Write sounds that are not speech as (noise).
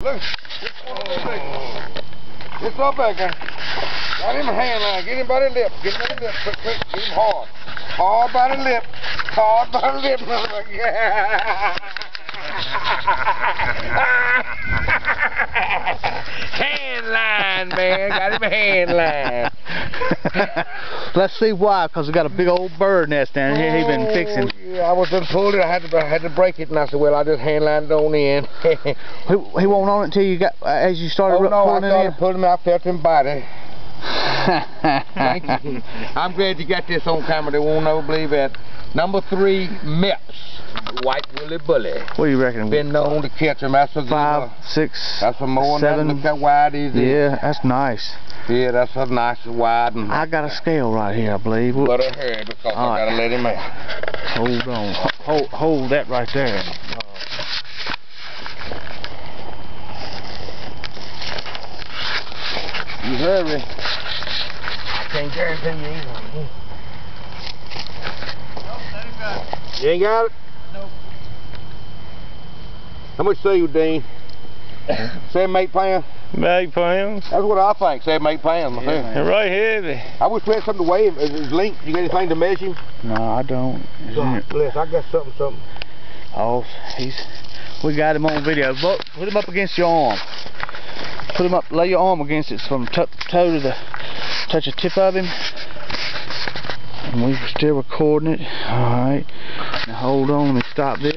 Look. It's up there, guy. Got him a hand line. Get him by the lip. Get him by the lip. Quick, quick. Get him hard. Hard by the lip. Hard by the lip. (laughs) hand line, man. Got him a hand line. (laughs) Let's see why, because we got a big old bird nest down here he been fixing. Oh, Yeah, I was it. I had to, I had to break it, and I said, well, I just hand lined it on in. (laughs) He, he won't on it until you got, uh, as you started oh, no, I pulling it started in? pulling it. I felt him it. You. I'm glad you got this on camera. They won't ever believe it. Number three, Mips. White Willy Bully. What do you reckon? Been known to catch them. That's a good Five, one. six, That's a more seven. than that. Look how wide he is. Yeah, that's nice. Yeah, that's a nice wide and I got a scale right here, I believe. Whoop. but a hair because All I right. gotta let him out. Hold on. Hold, hold that right there. You hurry. I can't guarantee you either. You ain't got it? How much say you, Dean? (laughs) Seven, eight pounds? Eight pounds. That's what I think, seven, eight pounds. They're right heavy. I wish we had something to weigh him. Is his length? You got anything to measure him? No, I don't. God bless, I got something, something. Oh, he's. We got him on video. But put him up against your arm. Put him up. Lay your arm against it from to toe to the touch the tip of him. And we're still recording it. All right. Now hold on. Let me stop this.